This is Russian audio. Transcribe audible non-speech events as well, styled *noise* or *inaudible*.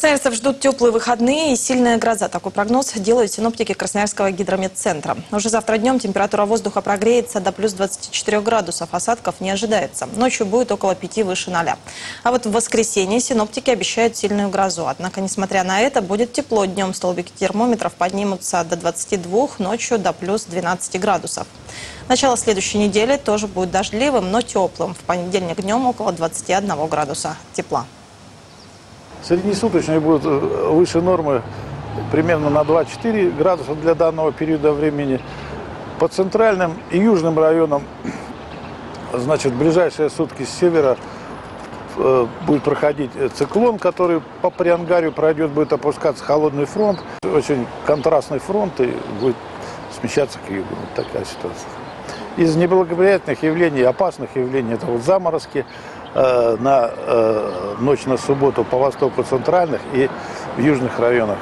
Красноярцев ждут теплые выходные и сильная гроза. Такой прогноз делают синоптики Красноярского гидрометцентра. Уже завтра днем температура воздуха прогреется до плюс 24 градусов. Осадков не ожидается. Ночью будет около 5 выше 0. А вот в воскресенье синоптики обещают сильную грозу. Однако, несмотря на это, будет тепло. Днем столбики термометров поднимутся до 22, ночью до плюс 12 градусов. Начало следующей недели тоже будет дождливым, но теплым. В понедельник днем около 21 градуса тепла. Среднесуточные будут э, выше нормы примерно на 2-4 градуса для данного периода времени. По центральным и южным районам, *clears throat* значит, в ближайшие сутки с севера э, будет проходить э, циклон, который по Приангарию пройдет, будет опускаться холодный фронт. Очень контрастный фронт и будет смещаться к югу. Вот такая ситуация. Из неблагоприятных явлений, опасных явлений, это вот заморозки э, на э, ночь на субботу по востоку центральных и в южных районах.